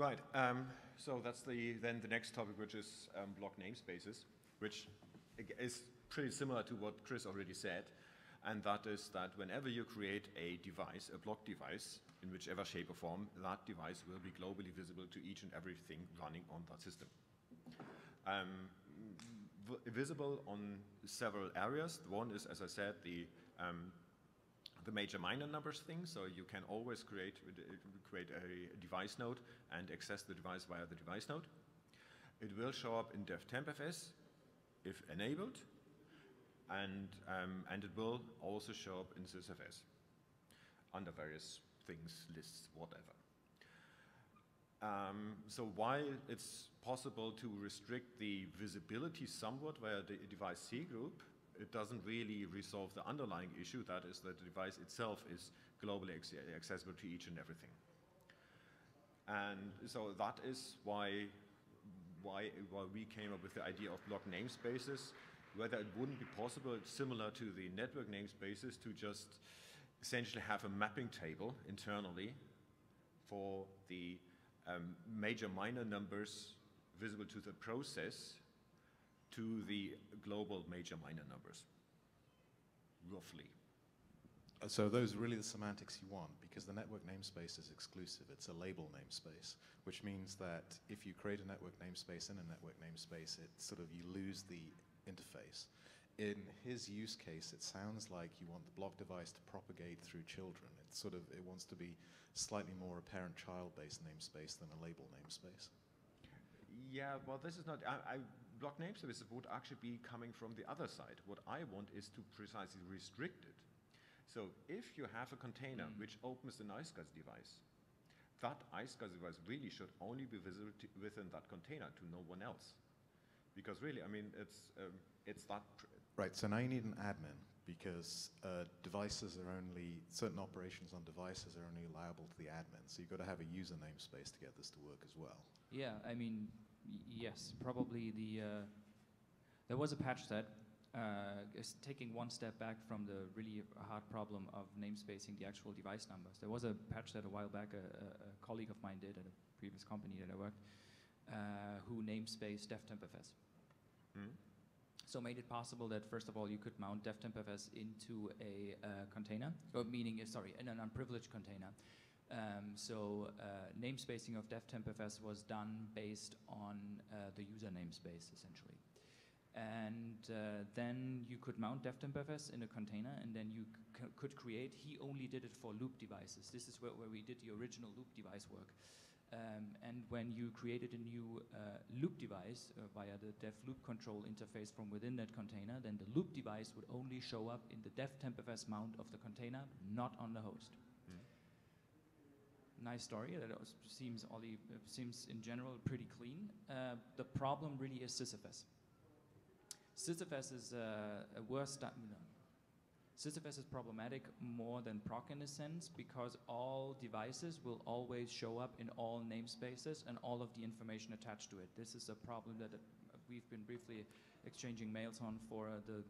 Right. Um, so that's the then the next topic, which is um, block namespaces, which is pretty similar to what Chris already said, and that is that whenever you create a device, a block device, in whichever shape or form, that device will be globally visible to each and everything running on that system. Um, visible on several areas. One is, as I said, the um, the major minor numbers thing. So you can always create create a device node and access the device via the device node. It will show up in devtmpfs if enabled, and um, and it will also show up in SysFS under various things, lists, whatever. Um, so while it's possible to restrict the visibility somewhat via the device C group, it doesn't really resolve the underlying issue, that is that the device itself is globally accessible to each and everything. And so that is why, why, why we came up with the idea of block namespaces, whether it wouldn't be possible, similar to the network namespaces, to just essentially have a mapping table internally for the um, major minor numbers visible to the process to the global major minor numbers, roughly. Uh, so those are really the semantics you want because the network namespace is exclusive. It's a label namespace, which means that if you create a network namespace in a network namespace, it sort of you lose the interface. In his use case, it sounds like you want the block device to propagate through children. It sort of it wants to be slightly more a parent-child-based namespace than a label namespace. Yeah, well, this is not. I, I block namespaces would actually be coming from the other side. What I want is to precisely restrict it. So if you have a container mm. which opens an iSCSI device, that iSCSI device really should only be visible within that container to no one else. Because really, I mean, it's, um, it's that. right, so now you need an admin because uh, devices are only, certain operations on devices are only liable to the admin. So you've got to have a user namespace to get this to work as well. Yeah, I mean, yes, probably the, uh, there was a patch set uh, taking one step back from the really hard problem of namespacing the actual device numbers. There was a patch that a while back, a, a colleague of mine did at a previous company that I worked, uh, who namespaced devtmpfs. Mm. So made it possible that first of all you could mount devtmpfs into a uh, container, or meaning, uh, sorry, in an unprivileged container. Um, so uh, namespacing of devtmpfs was done based on uh, the user namespace, essentially. And uh, then you could mount devtmpfs in a container, and then you could create. He only did it for loop devices. This is where, where we did the original loop device work. Um, and when you created a new uh, loop device uh, via the dev loop control interface from within that container, then the loop device would only show up in the devtmpfs mount of the container, not on the host nice story. That seems, Ollie, seems in general pretty clean. Uh, the problem really is SysFS. SysFS is uh, a worse. No. SysFS is problematic more than proc in a sense because all devices will always show up in all namespaces and all of the information attached to it. This is a problem that uh, we've been briefly exchanging mails on for uh, the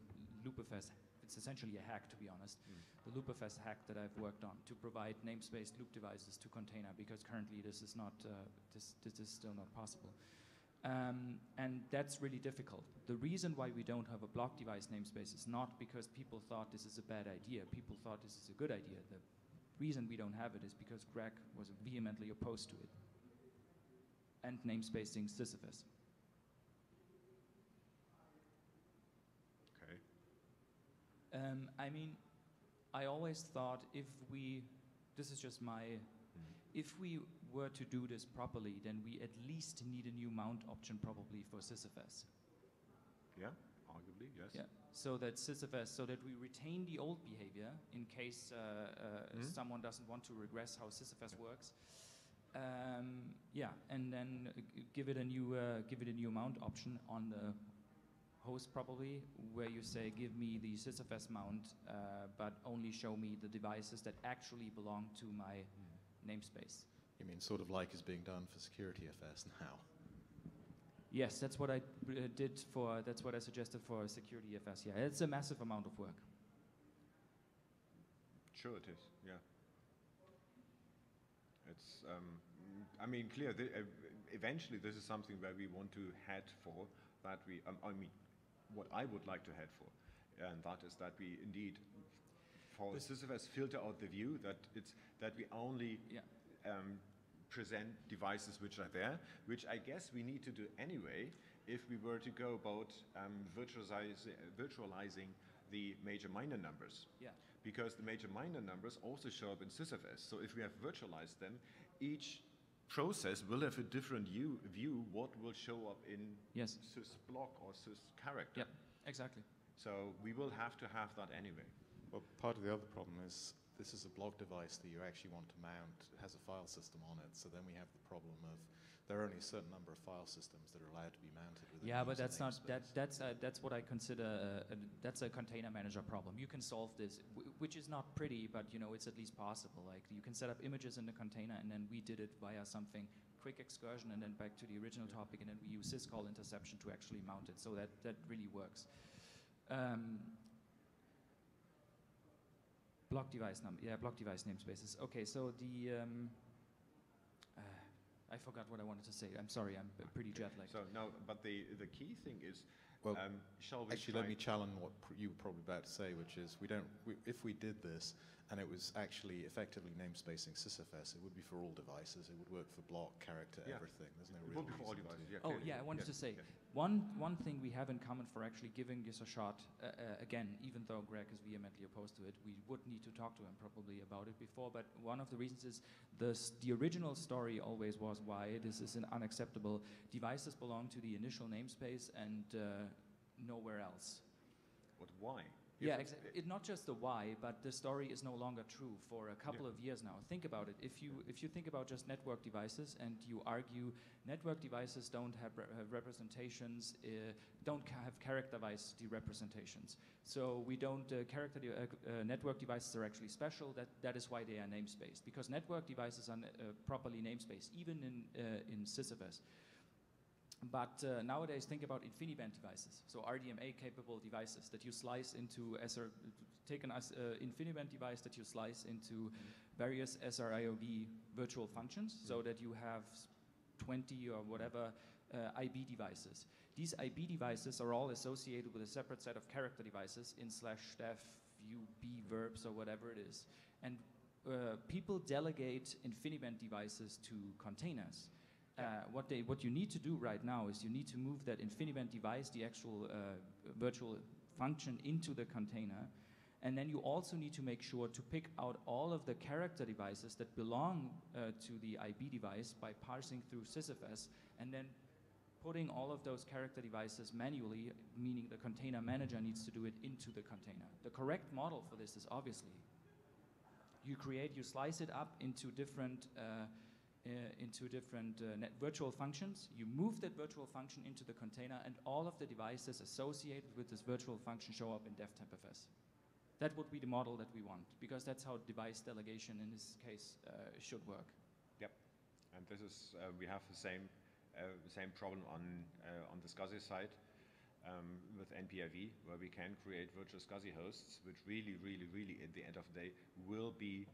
loopfs it's essentially a hack, to be honest. Mm. The loopfs hack that I've worked on to provide namespace loop devices to container, because currently this is not, uh, this, this is still not possible. Um, and that's really difficult. The reason why we don't have a block device namespace is not because people thought this is a bad idea. People thought this is a good idea. The reason we don't have it is because Greg was vehemently opposed to it. And namespacing SysFS. Um, I mean, I always thought if we, this is just my, mm. if we were to do this properly, then we at least need a new mount option probably for SysFS. Yeah, arguably, yes. Yeah, so that SysFS, so that we retain the old behavior in case uh, uh, mm. someone doesn't want to regress how SysFS yeah. works. Um, yeah, and then uh, give it a new uh, give it a new mount option on the host probably, where you say, give me the SysFS mount, uh, but only show me the devices that actually belong to my mm. namespace. You mean sort of like is being done for SecurityFS now? Yes, that's what I uh, did for, that's what I suggested for SecurityFS. Yeah, it's a massive amount of work. Sure it is, yeah. It's, um, I mean, clear. The, uh, eventually, this is something where we want to head for. That we, um, I mean, what I would like to head for, and that is that we indeed, for SysFS, filter out the view that it's that we only Yeah. um, present devices which are there, which I guess we need to do anyway if we were to go about um, virtualize, virtualizing the major minor numbers. Yeah. Because the major minor numbers also show up in SysFS. So if we have virtualized them, each process will have a different view, view what will show up in Yes. sysblock or syscharacter. Yeah, Exactly. So we will have to have that anyway. Well, part of the other problem is this is a block device that you actually want to mount. It has a file system on it, so then we have the problem of there are only a certain number of file systems that are allowed to be mounted with. Yeah, but that's not that. That's uh, that's what I consider. Uh, a, that's a container manager problem. You can solve this, which is not pretty, but you know it's at least possible. Like you can set up images in the container, and then we did it via something quick excursion, and then back to the original topic, and then we use syscall interception to actually mount it. So that that really works. Um, block device num yeah block device namespaces. Okay, so the um, I forgot what I wanted to say. I'm sorry. I'm p- pretty jet lagged. So no, but the, the key thing is, Well, um, shall we Actually, let me challenge what pr- you were probably about to say, which is we don't. We, if we did this and it was actually effectively namespacing SysFS, it would be for all devices. It would work for block, character, Yeah. everything. There's no It real will be for all to- devices, yeah. Oh yeah, I wanted Yes, to say yes. one one thing we have in common for actually giving this a shot. Uh, uh, again, even though Greg is vehemently opposed to it, we would need to talk to him probably about it before. But one of the reasons is the the original story always was why this is an unacceptable. Devices belong to the initial namespace and uh, nowhere else. But why? Yeah, exactly. It, not just the why, but the story is no longer true for a couple Yeah. of years now. Think about it. If you if you think about just network devices and you argue network devices don't have, re- have representations, uh, don't ca- have characterized the representations. So we don't uh, character de- uh, uh, network devices are actually special. That that is why they are namespaced because network devices are uh, properly namespaced, even in uh, in SysFS. But uh, nowadays, think about InfiniBand devices, so RDMA capable devices that you slice into SR, take an uh, InfiniBand device that you slice into various SRIOV virtual functions, so that you have 20 or whatever uh, IB devices. These IB devices are all associated with a separate set of character devices in slash def UB verbs or whatever it is. And uh, people delegate InfiniBand devices to containers. Uh, what they what you need to do right now is you need to move that InfiniBand device, the actual uh, virtual function, into the container, and then you also need to make sure to pick out all of the character devices that belong uh, to the IB device by parsing through SysFS, and then putting all of those character devices manually, meaning the container manager needs to do it into the container. The correct model for this is obviously you create, you slice it up into different. Uh, into different uh, net virtual functions. You move that virtual function into the container, and all of the devices associated with this virtual function show up in devtmpfs. That would be the model that we want, because that's how device delegation in this case uh, should work. Yep. And this is, uh, we have the same, uh, same problem on, uh, on the SCSI side um, with NPIV, where we can create virtual SCSI hosts, which really, really, really, at the end of the day, will be,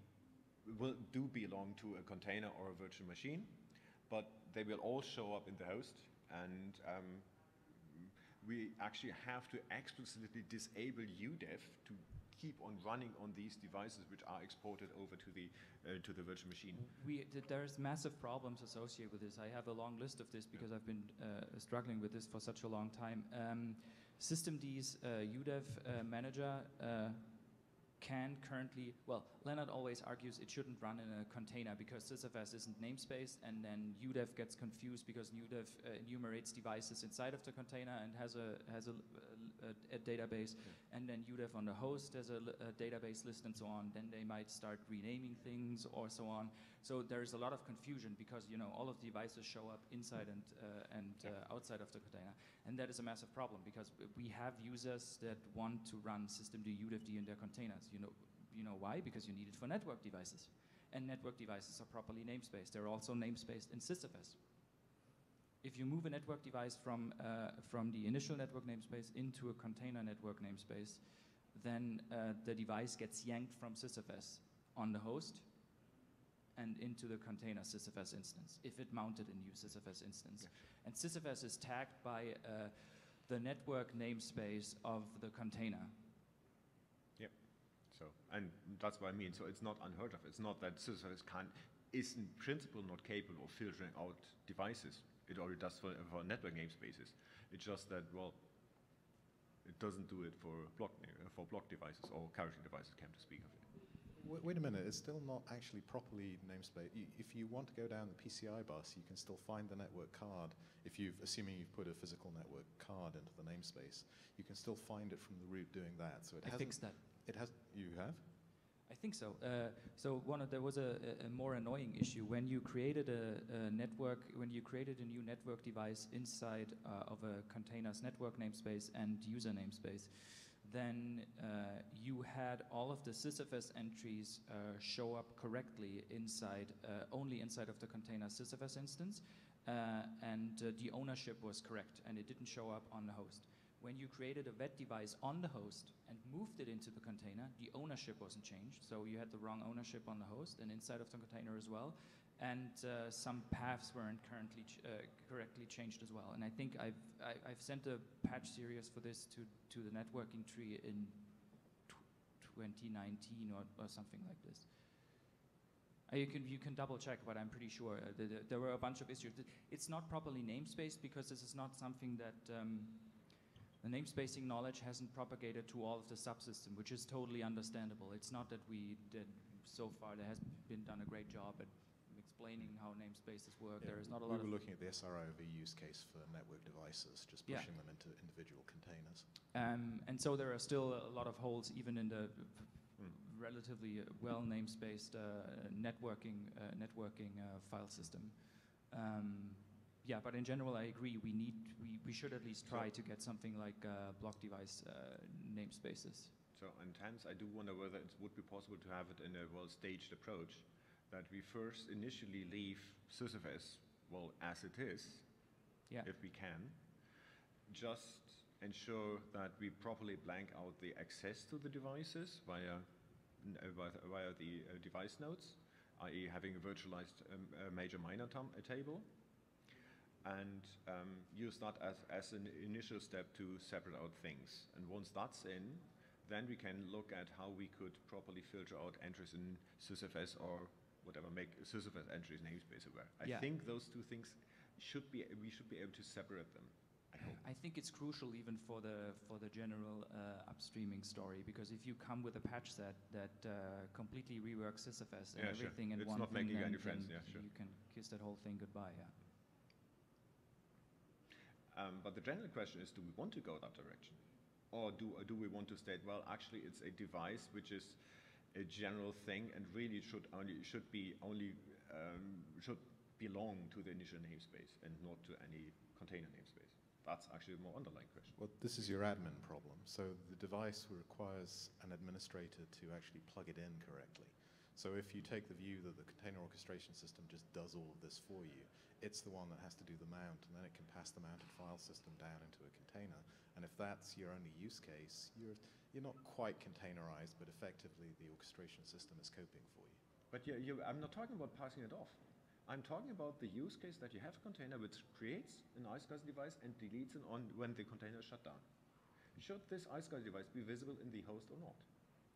will do belong to a container or a virtual machine, but they will all show up in the host, and um, we actually have to explicitly disable UDEV to keep on running on these devices which are exported over to the uh, to the virtual machine. We, th- there's massive problems associated with this. I have a long list of this because I've been uh, struggling with this for such a long time. Um, SystemD's uh, UDEV uh, manager uh, can currently, well, Lennart always argues it shouldn't run in a container because SysFS isn't namespace, and then UDEV gets confused because UDEV uh, enumerates devices inside of the container and has a has a, a, a database, and then UDEV on the host has a, database list and so on. Then they might start renaming things or so on. So there's a lot of confusion because you know all of the devices show up inside and uh, and uh, outside of the container, and that is a massive problem because we have users that want to run systemd udevd in their containers. You know, you know why? Because you need it for network devices, and network devices are properly namespaced. They're also namespaced in SysFS. If you move a network device from uh, from the initial network namespace into a container network namespace, then uh, the device gets yanked from SysFS on the host and into the container SysFS instance, if it mounted a new SysFS instance. And SysFS is tagged by uh, the network namespace of the container. Yep. So, and that's what I mean. So it's not unheard of. It's not that SysFS can't, is in principle not capable of filtering out devices. It already does for, for network namespaces. It's just that well, it doesn't do it for block uh, for block devices or character devices, came to speak of it. Wait, wait a minute, it's still not actually properly namespace. You, if you want to go down the PCI bus, you can still find the network card. If you've, assuming you've put a physical network card into the namespace, you can still find it from the root doing that. So it I hasn't. fixed that. It has. You have. I think so. Uh, so one of, there was a, a- more annoying issue when you created a, a network, when you created a new network device inside uh, of a container's network namespace and user namespace, then uh, you had all of the SysFS entries uh, show up correctly inside, uh, only inside of the container SysFS instance, uh, and the ownership was correct, and it didn't show up on the host. When you created a veth device on the host and moved it into the container, the ownership wasn't changed. So you had the wrong ownership on the host and inside of the container as well. And uh, some paths weren't currently ch- uh, correctly changed as well. And I think I've, I, I've sent a patch series for this to, to the networking tree in tw- 2019 or, or something like this. Uh, you can you can double check, but I'm pretty sure uh, th- th- there were a bunch of issues. It's not properly namespaced because this is not something that um, the namespacing knowledge hasn't propagated to all of the subsystem, which is totally understandable. It's not that we did so far there has been done a great job at explaining how namespaces work. Yeah, There is not a lot. we were of looking at the SRIOV use case for network devices, just Yeah. pushing them into individual containers. Um, and so there are still a lot of holes even in the Hmm. relatively uh, well namespaced uh, networking uh, networking uh, file system. Um, yeah, but in general, I agree. We need we, we should at least try to get something like uh, block device uh, namespaces. So, and hence, I do wonder whether it would be possible to have it in a well-staged approach, that we first initially leave SysFS, well, as it is, Yeah. if we can, just ensure that we properly blank out the access to the devices via, uh, via, the uh, device nodes, i.e. having a virtualized um, major minor table, and um, use that as, as an initial step to separate out things. And once that's in, then we can look at how we could properly filter out entries in SysFS or whatever, make SysFS entries namespace aware. I Yeah. think those two things should be, we should be able to separate them. I. I think it's crucial even for the for the general uh, upstreaming story because if you come with a patch set that uh, completely reworks SysFS and Yeah, sure. everything in It's one not thing, making then, any friends, then yeah, sure. you can kiss that whole thing goodbye. Yeah. Um, but the general question is, do we want to go that direction? Or do, or do we want to state, well, actually it's a device which is a general thing and really should only, should be only, um, should belong to the initial namespace and not to any container namespace? That's actually a more underlying question. Well, this is your admin problem. So the device requires an administrator to actually plug it in correctly. So if you take the view that the container orchestration system just does all of this for you, it's the one that has to do the mount, and then it can pass the mounted file system down into a container. And if that's your only use case, you're, you're not quite containerized, but effectively the orchestration system is coping for you. But you, you, I'm not talking about passing it off. I'm talking about the use case that you have a container which creates an iSCSI device and deletes it on when the container is shut down. Should this iSCSI device be visible in the host or not?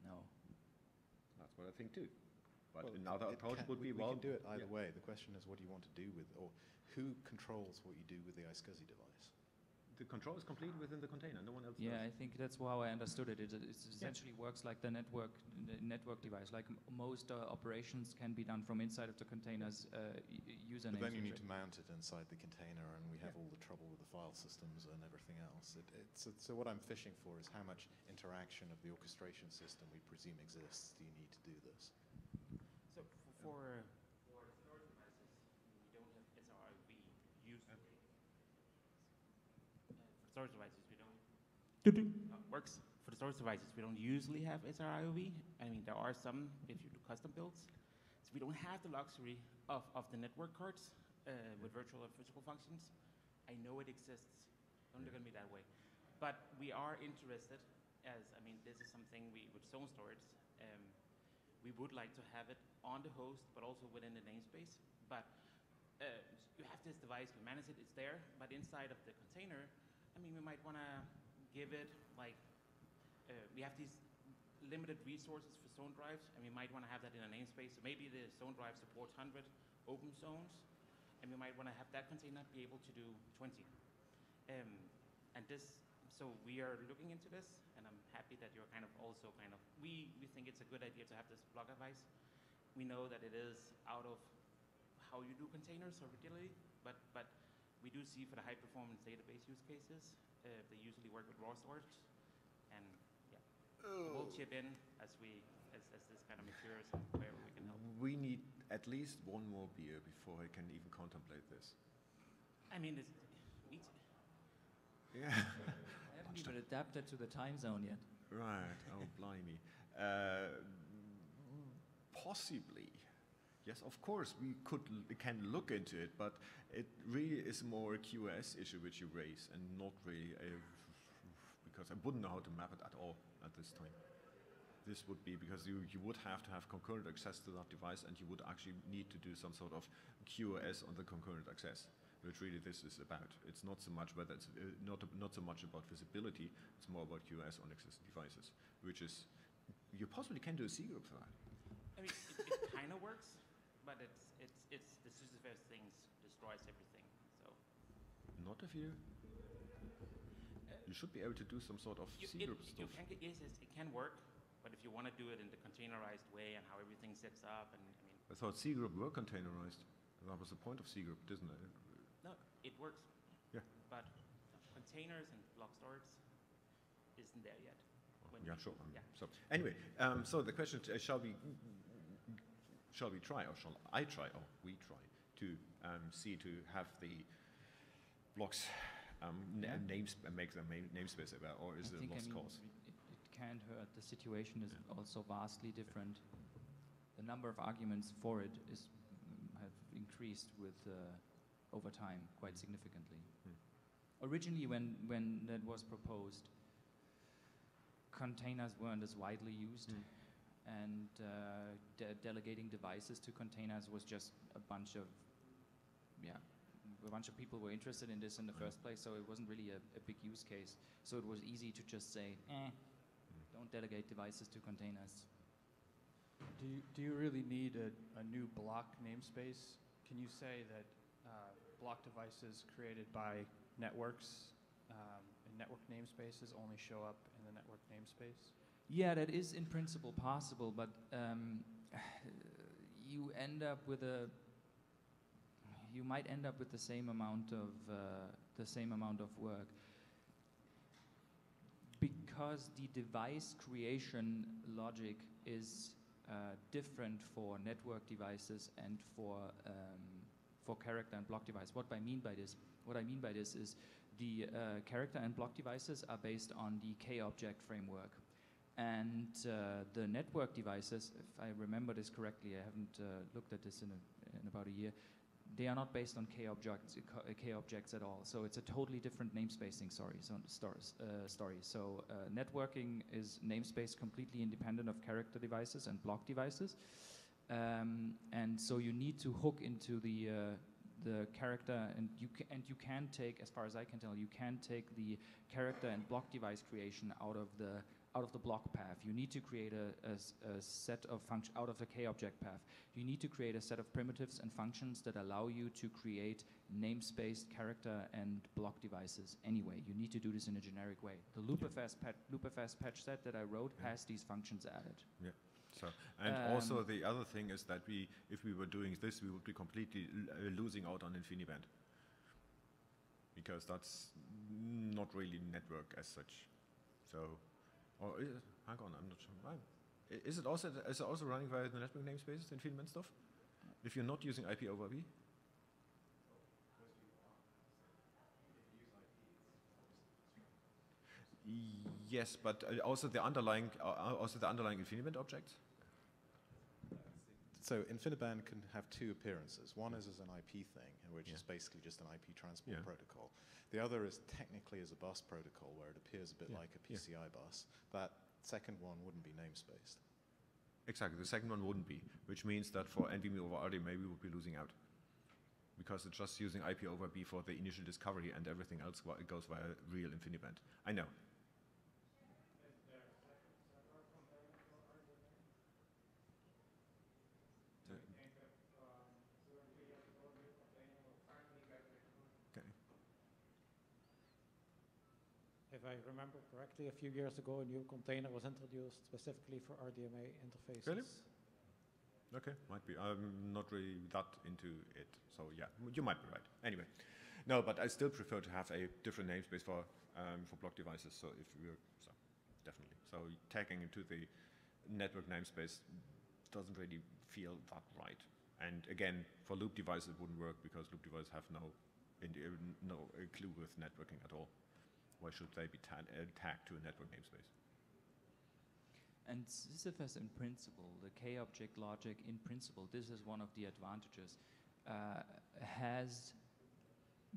No. That's what I think too. But Well, another it approach can- would we, be we well. can do it either yeah. way. The question is, what do you want to do with, or who controls what you do with the iSCSI device? The control is completely within the container. No one else Yeah, I think that's how I understood it. It, it essentially works like the network the network device. Like m- most uh, operations can be done from inside of the container's uh, y- y- username. But then you need to mount it inside the container, and we have all the trouble with the file systems and everything else. It, it's, it's- so what I'm fishing for is how much interaction of the orchestration system we presume exists do you need to do this? For for storage devices, we don't have SRIOV usually. Uh, for storage devices, we don't. Uh, works for the storage devices. We don't usually have SRIOV. I mean, there are some if you do custom builds. So we don't have the luxury of, of the network cards uh, with virtual or physical functions. I know it exists. Don't look at me that way. But we are interested, as I mean, this is something we with zone storage. Um, we would like to have it on the host, but also within the namespace. But uh, you have this device, we manage it, it's there, but inside of the container, I mean, we might want to give it like, uh, we have these limited resources for zone drives, and we might want to have that in a namespace. So maybe the zone drive supports 100 open zones, and we might want to have that container be able to do 20. Um, and this, so we are looking into this, and I'm happy that you're kind of also kind of, we, we think it's a good idea to have this block device. We know that it is out of how you do containers originally, but, but we do see for the high performance database use cases, uh, they usually work with raw storage. And yeah, we'll chip in as we, as, as this kind of matures and wherever we can help. We need at least one more beer before I can even contemplate this. I mean, it's, too. Yeah. Haven't even adapted to the time zone yet. Right. Oh, blimey. Uh, possibly. Yes, of course, we could l- can look into it, but it really is more a QoS issue which you raise, and not really a because I wouldn't know how to map it at all at this time. This would be because you, you would have to have concurrent access to that device, and you would actually need to do some sort of QoS on the concurrent access, which really this is about. It's not so much whether it's uh, not not so much about visibility. It's more about QoS on existing devices, which is you possibly can do a C group for that. I mean, it, it kind of works, but it's, it's, it's the SysFS things destroys everything. So Not if you. You should be able to do some sort of you, C it, group you stuff. can yes, yes, it can work, but if you want to do it in the containerized way and how everything sets up, and I mean, I thought C group were containerized. That was the point of C group, isn't it? No, it works. Yeah. But containers and block storage isn't there yet. when Yeah, we- sure. Yeah. So anyway, um, so the question: uh, Shall we? Shall we try, or shall I try, or we try to um, see to have the blocks um, n- Yeah. names uh, make them main namespace aware, or is I it think, a I lost mean, cause? It, it can't hurt. The situation is Yeah. also vastly different. The number of arguments for it is mm, have increased with uh, over time quite significantly. Hmm. Originally, when when that was proposed, containers weren't as widely used, Hmm. and uh, de- delegating devices to containers was just a bunch of yeah. A bunch of people were interested in this in the Right. first place, so it wasn't really a, a big use case. So it was easy to just say, eh, don't delegate devices to containers. Do you, do you really need a, a new block namespace? Can you say that block devices created by networks um, and network namespaces only show up in the network namespace? Yeah, that is in principle possible, but um, you end up with a you might end up with the same amount of uh, the same amount of work because the device creation logic is uh, different for network devices and for um, for character and block device. What I mean by this, what I mean by this is the uh, character and block devices are based on the kobject framework. And uh, the network devices, if I remember this correctly, I haven't uh, looked at this in, a, in about a year, they are not based on kobjects, uh, kobjects at all. So it's a totally different namespacing sorry, so stars, uh, story. So uh, networking is namespace completely independent of character devices and block devices. Um, and so you need to hook into the uh, the character, and you ca- and you can take, as far as I can tell, you can take the character and block device creation out of the out of the block path. You need to create a a set of functions out of the kobject path. You need to create a set of primitives and functions that allow you to create namespace character and block devices. Anyway, you need to do this in a generic way. The loopfs pat, loopfs patch set that I wrote Yeah. has these functions added. So, and also Um, the other thing is that we, if we were doing this, we would be completely l- uh, losing out on InfiniBand. Because that's not really network as such. So, or is it, hang on, I'm not sure. I'm- Is it also, is it also running via the network namespaces, InfiniBand stuff? If you're not using IP over IB? Yes, but uh, also the underlying, uh, also the underlying InfiniBand objects? So InfiniBand can have two appearances. One is as an IP thing, which Yeah. is basically just an IP transport Yeah. protocol. The other is technically as a bus protocol, where it appears a bit Yeah, like a. PCI bus. That second one wouldn't be namespaced. Exactly, the second one wouldn't be, which means that for NVMe over RDMA, we would be losing out. Because it's just using IP over B for the initial discovery and everything else goes via real InfiniBand. I know. Okay. If I remember correctly, a few years ago, a new container was introduced specifically for RDMA interfaces. Really? Okay, might be. I'm not really that into it, so yeah, you might be right. Anyway, no, but I still prefer to have a different namespace for um, for block devices. So if we're so definitely so tagging into the network namespace doesn't really feel that right. And again, for loop devices, it wouldn't work because loop devices have no no clue with networking at all. Why should they be ta- tagged to a network namespace? And SysFS in principle, the kobject logic in principle, this is one of the advantages, uh, has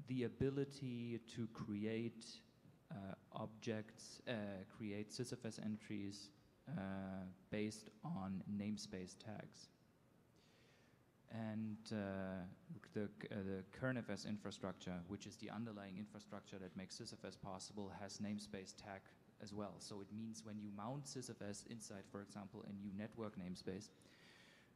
the ability to create uh, objects, uh, create SysFS entries uh, based on namespace tags. And uh, the, uh, the kernfs infrastructure, which is the underlying infrastructure that makes SysFS possible, has namespace tag as well. So it means when you mount SysFS inside, for example, a new network namespace,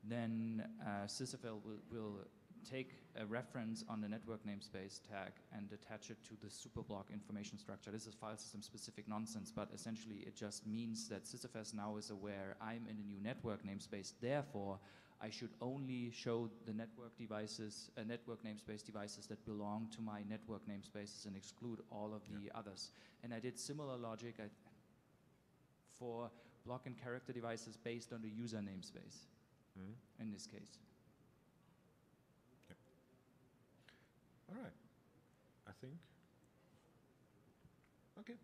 then uh, will, will take a reference on the network namespace tag and attach it to the superblock information structure. This is file system specific nonsense, but essentially it just means that SysFS now is aware I'm in a new network namespace. Therefore, I should only show the network devices, uh, network namespace devices that belong to my network namespaces and exclude all of the others. And I did similar logic I, for block and character devices based on the user namespace Hmm? in this case. All right. I think. Okay.